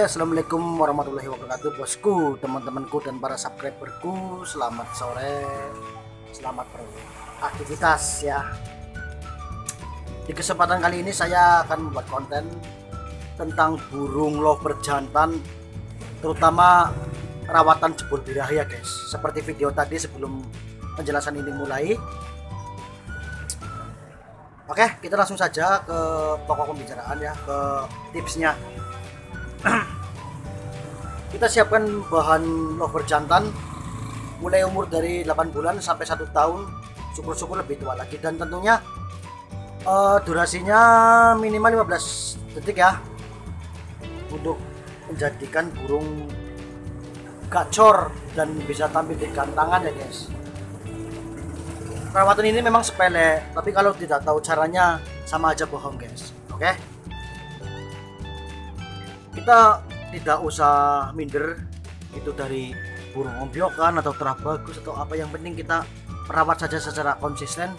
Oke, assalamualaikum warahmatullahi wabarakatuh, bosku, teman-temanku dan para subscriberku. Selamat sore, selamat beraktivitas ya. Di kesempatan kali ini saya akan membuat konten tentang burung lover jantan, terutama rawatan jebol birahi ya guys. Seperti video tadi sebelum penjelasan ini mulai. Oke, kita langsung saja ke pokok pembicaraan ya, ke tipsnya kita siapkan bahan lover jantan mulai umur dari 8 bulan sampai satu tahun syukur-syukur lebih tua lagi. Dan tentunya uh, durasinya minimal 15 detik ya untuk menjadikan burung gacor dan bisa tampil di gantangan ya guys. Perawatan ini memang sepele tapi kalau tidak tahu caranya sama aja bohong guys. Oke? Okay? kita tidak usah minder itu dari burung ombyokan atau terah bagus atau apa. Yang penting kita merawat saja secara konsisten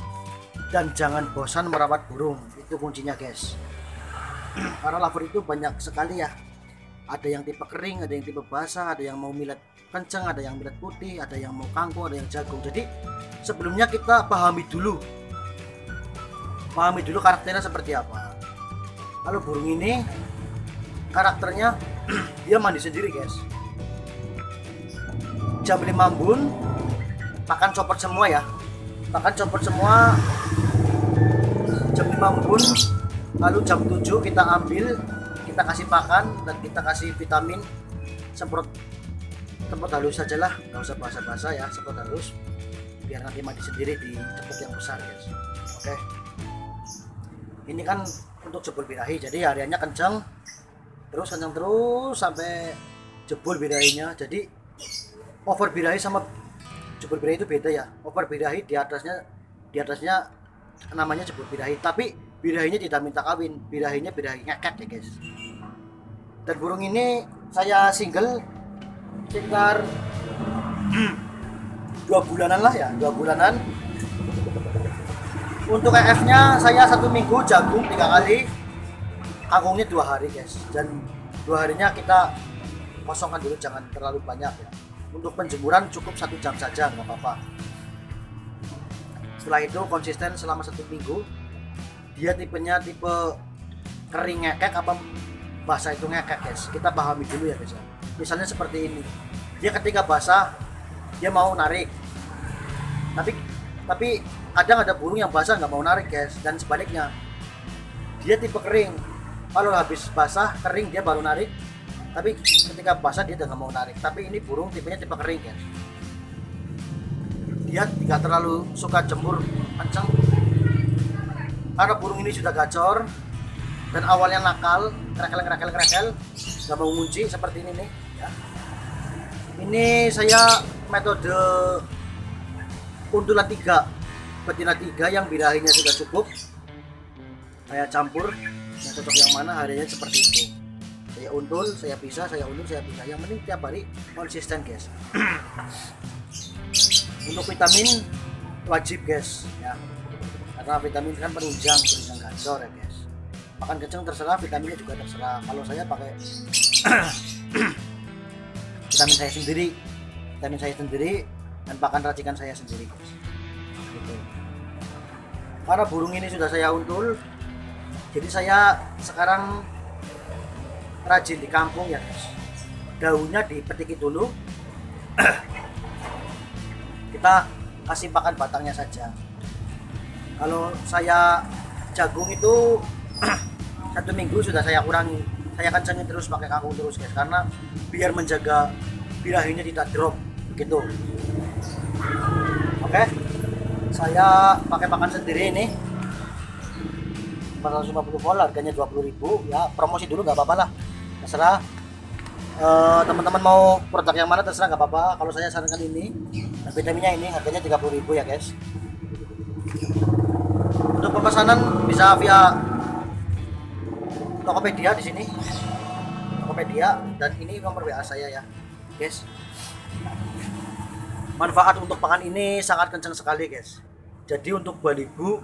dan jangan bosan merawat burung. Itu kuncinya guys. Karena lover itu banyak sekali ya. Ada yang tipe kering ada yang tipe basah ada yang mau milet kencang ada yang milet putih ada yang mau kangkung ada yang jagung. Jadi sebelumnya kita pahami dulu. Pahami dulu karakternya seperti apa. Kalau burung ini karakternya dia mandi sendiri guys. Jam 5 bun makan copot semua ya. Makan copot semua. Jam 5 bun lalu jam 7 kita ambil kita kasih pakan dan kita kasih vitamin. Semprot semprot halus saja lah. Nggak usah basa-basa ya semprot halus. Biar nanti mandi sendiri di cepet yang besar guys. Oke. Ini kan untuk jebol birahi jadi hariannya kencang terus kencang terus sampai jebol birahinya. Jadi over birahi sama jebol birahi itu beda ya. Over birahi di atasnya di atasnya namanya jebol birahi. Tapi birahinya tidak minta kawin. Birahinya birahi ngeket ya guys. Dan burung ini saya single sekitar dua bulanan lah ya dua bulanan. Untuk EF nya saya satu minggu jagung tiga kali kangkungnya dua hari guys. Dan dua harinya kita kosongkan dulu jangan terlalu banyak ya. Untuk penjemuran cukup satu jam saja nggak apa-apa. Setelah itu konsisten selama satu minggu. Dia tipenya tipe kering ngekek apa basah itu ngekek guys. Kita pahami dulu ya guys ya. Misalnya seperti ini. Dia ketika basah dia mau narik. Tapi tapi kadang ada burung yang basah nggak mau narik guys. Dan sebaliknya dia tipe kering kalau habis basah kering dia baru narik. Tapi ketika basah dia nggak mau narik. Tapi ini burung tipenya tipe kering ya. Dia tidak terlalu suka jemur kencang karena burung ini sudah gacor dan awalnya nakal krekel krekel krekel nggak mau ngunci seperti ini nih ya. ini saya metode untulan tiga betina tiga yang birahinya sudah cukup. Saya campur yang cocok yang mana harinya seperti itu. Saya untul saya pisah saya untul saya pisah. Yang penting tiap hari konsisten guys. Untuk vitamin wajib guys ya. Karena vitamin kan penunjang penunjang gacor ya guys. Makan kencang terserah vitaminnya juga terserah. Kalau saya pakai vitamin saya sendiri vitamin saya sendiri dan pakan racikan saya sendiri guys. Gitu. karena burung ini sudah saya untul jadi saya sekarang rajin di kampung ya guys daunnya dipetiki dulu. Kita kasih pakan batangnya saja. Kalau saya jagung itu satu minggu sudah saya kurangi. Saya kencengin terus pakai kangkung terus guys. Karena biar menjaga birahinya tidak drop. Begitu. Oke? Saya pakai pakan sendiri ini 450 volt harganya 20.000 ya promosi dulu nggak apa-apa lah. Terserah. Uh, teman-teman mau produk yang mana terserah nggak apa-apa. Kalau saya sarankan ini dan vitaminnya ini harganya 30.000 ya guys. Untuk pemesanan bisa via Tokopedia di sini. Tokopedia dan ini nomor WA saya ya guys. Manfaat untuk pakan ini sangat kencang sekali guys. Jadi untuk balibu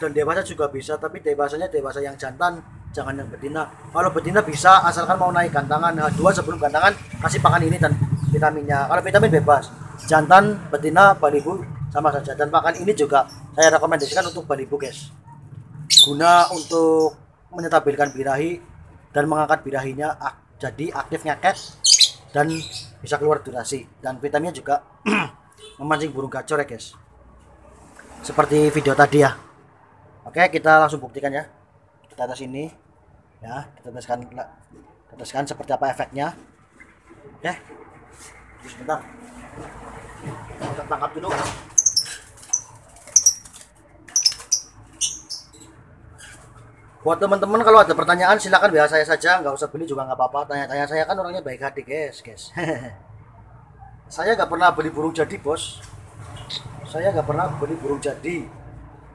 dan dewasa juga bisa tapi dewasanya dewasa yang jantan jangan yang betina. Kalau betina bisa asalkan mau naik gantangan H2 sebelum gantangan kasih pakan ini dan vitaminnya. Kalau vitamin bebas jantan betina balibu sama saja. Dan pakan ini juga saya rekomendasikan untuk balibu guys. Guna untuk menyetabilkan birahi dan mengangkat birahinya jadi aktif ngeket dan bisa keluar durasi. Dan vitaminnya juga memancing burung gacor ya guys. Seperti video tadi ya oke kita langsung buktikan ya. Kita atas ini. Ya kita teskan kita teskan seperti apa efeknya. Oke. Tunggu sebentar. Kita tangkap dulu. Buat teman-teman kalau ada pertanyaan silakan WA saya saja. Nggak usah beli juga nggak apa-apa. Tanya-tanya saya kan orangnya baik hati guys guys. Saya nggak pernah beli burung jadi bos. Saya nggak pernah beli burung jadi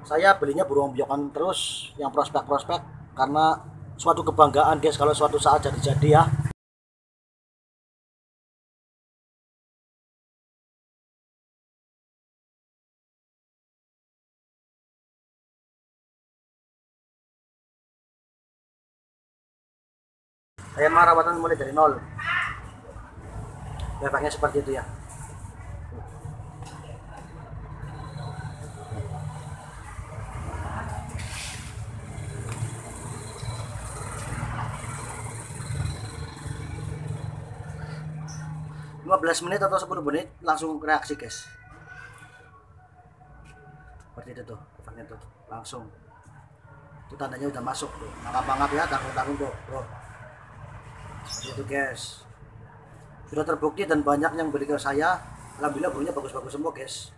saya belinya burung biokan terus yang prospek-prospek karena suatu kebanggaan guys kalau suatu saat jadi-jadi ya. Saya mah rawatan mulai dari nol. Efeknya seperti itu ya 15 menit atau 10 menit langsung reaksi guys. Seperti itu tuh efeknya tuh langsung. Itu tandanya udah masuk tuh. Mangap-mangap ya tanggung-tanggung tuh bro. Itu guys. Sudah terbukti dan banyak yang beli ke saya. Alhamdulillah burungnya bagus-bagus semua guys.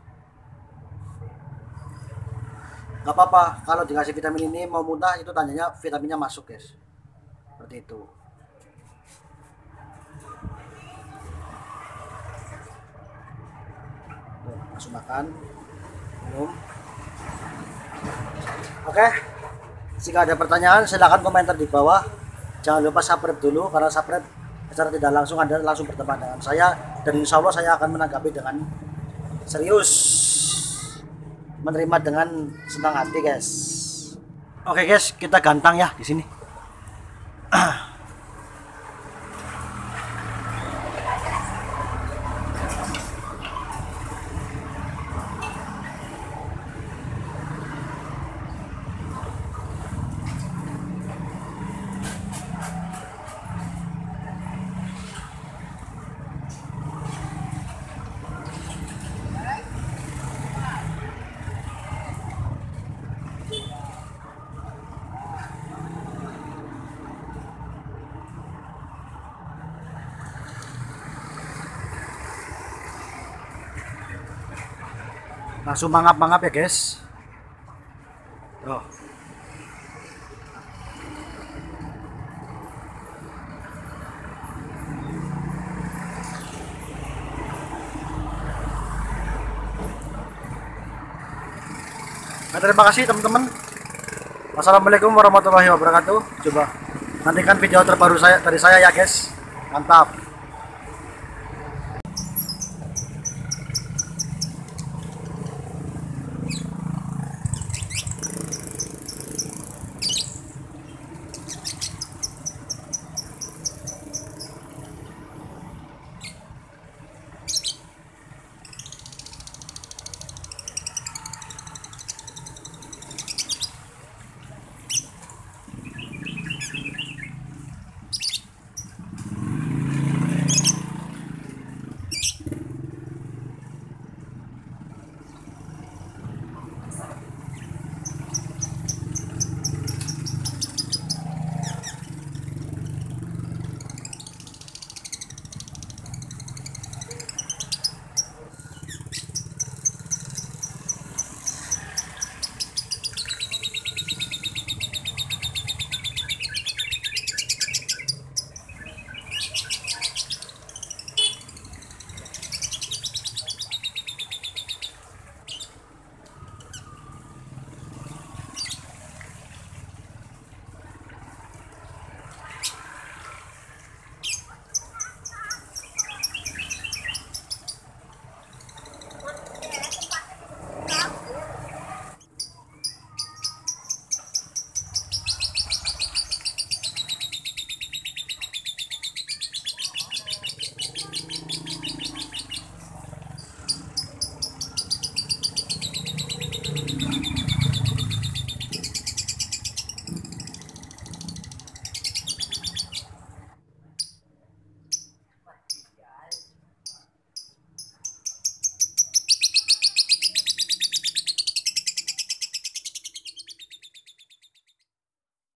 Nggak apa-apa. Kalau dikasih vitamin ini mau muntah itu tandanya vitaminnya masuk guys. Seperti itu Tuh, langsung makan. Minum. Oke. Jika ada pertanyaan silahkan komentar di bawah. Jangan lupa subscribe dulu karena subscribe secara tidak langsung anda langsung berteman dengan saya. Dan insya Allah saya akan menanggapi dengan serius. Menerima dengan senang hati guys. Oke guys. Kita gantang ya di sini langsung mangap-mangap ya guys Tuh. Nah, terima kasih teman-teman. Wassalamualaikum warahmatullahi wabarakatuh. Coba nantikan video terbaru saya dari saya ya guys. Mantap.